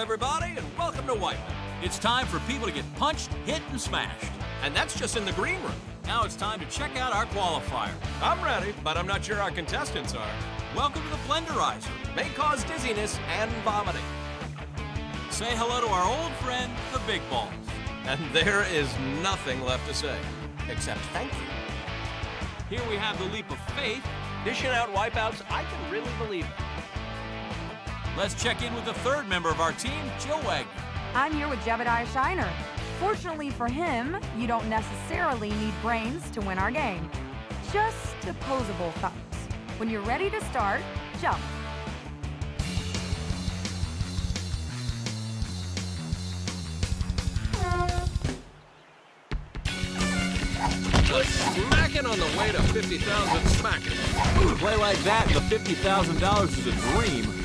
everybody, and welcome to Wipeout. It's time for people to get punched, hit, and smashed. And that's just in the green room. Now it's time to check out our qualifier. I'm ready, but I'm not sure our contestants are. Welcome to the Blenderizer. May cause dizziness and vomiting. Say hello to our old friend, the Big Balls. And there is nothing left to say, except thank you. Here we have the leap of faith. Dishing out wipeouts, I can really believe it. Let's check in with the third member of our team, Jill Wagner. I'm here with Jebediah Shiner. Fortunately for him, you don't necessarily need brains to win our game. Just opposable thumbs. When you're ready to start, jump. Smacking on the way to 50,000 smacking. Play like that, the $50,000 is a dream.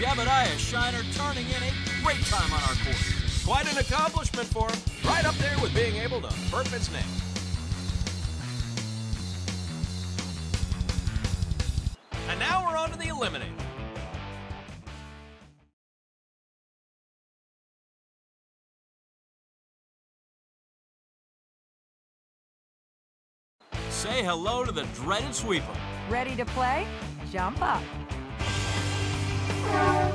Jebediah Shiner turning in a great time on our course. Quite an accomplishment for him. Right up there with being able to burp his name. And now we're on to the eliminator. Say hello to the dreaded sweeper. Ready to play? Jump up. And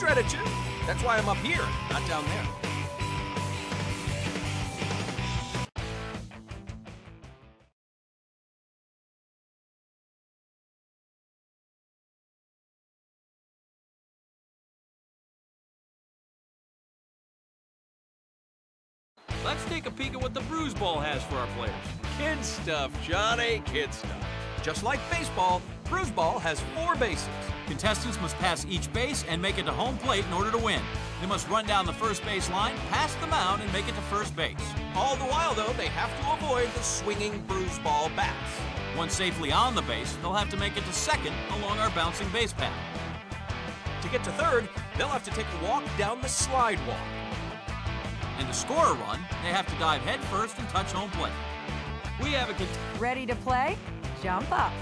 dread too. That's why I'm up here, not down there. Let's take a peek at what the Bruise Ball has for our players. Kid stuff, Johnny, kid stuff. Just like baseball, Bruise Ball has four bases. Contestants must pass each base and make it to home plate in order to win. They must run down the first base line, pass the mound, and make it to first base. All the while, though, they have to avoid the swinging Bruise Ball bats. Once safely on the base, they'll have to make it to second along our bouncing base path. To get to third, they'll have to take a walk down the slide walk. And to score a run, they have to dive head first and touch home plate. We have a Ready to play? Jump up.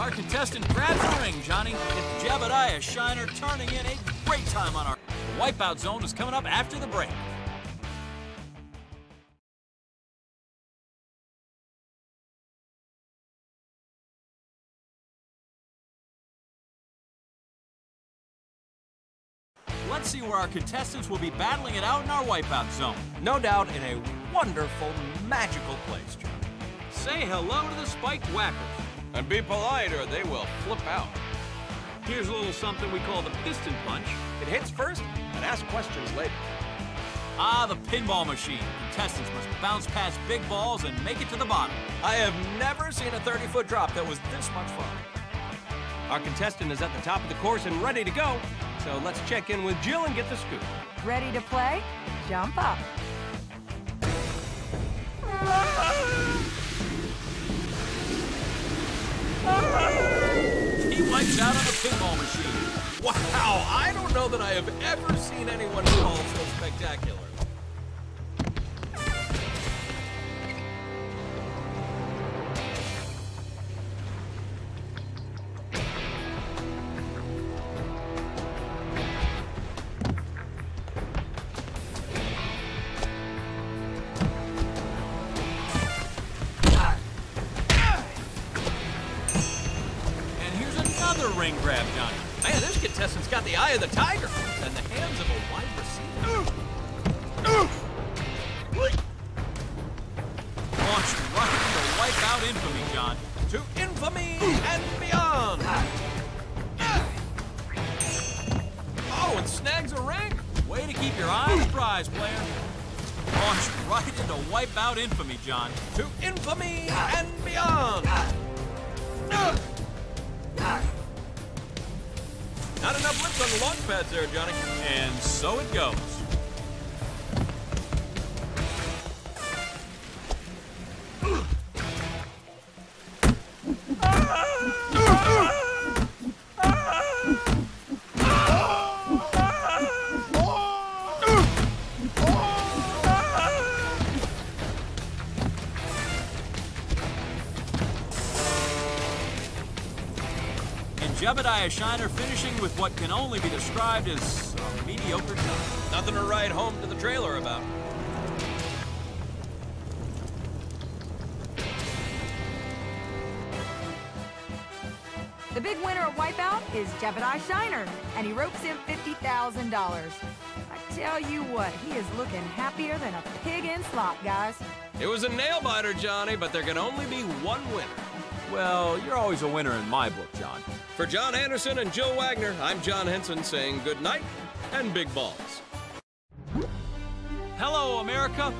Our contestant grabs the ring, Johnny. It's Jebediah Shiner turning in a great time on our. Wipeout zone is coming up after the break. Let's see where our contestants will be battling it out in our wipeout zone. No doubt in a wonderful, magical place, Johnny. Say hello to the spiked whackers. And be polite or they will flip out. Here's a little something we call the piston punch. It hits first and ask questions later. Ah, the pinball machine. Contestants must bounce past big balls and make it to the bottom. I have never seen a 30 foot drop that was this much fun. Our contestant is at the top of the course and ready to go. So let's check in with Jill and get the scoop. Ready to play? Jump up. Out the pinball machine. Wow, I don't know that I have ever seen anyone fall so spectacular. Another ring grab, Johnny. Man, this contestant's got the eye of the tiger and the hands of a wide receiver. Launched right into wipeout infamy, John. To infamy and beyond. Oh, and snags a ring. Way to keep your eyes prize, player. Launched right into wipeout infamy, John. To infamy and beyond. Not enough lips on the launch pads there, Johnny. And so it goes. Jebediah Shiner finishing with what can only be described as a mediocre job. Nothing to write home to the trailer about. The big winner of Wipeout is Jebediah Shiner, and he ropes in $50,000. I tell you what, he is looking happier than a pig in slop, guys. It was a nail biter, Johnny, but there can only be one winner. Well, you're always a winner in my book, John. For John Anderson and Jill Wagner, I'm John Henson saying good night and big balls. Hello, America.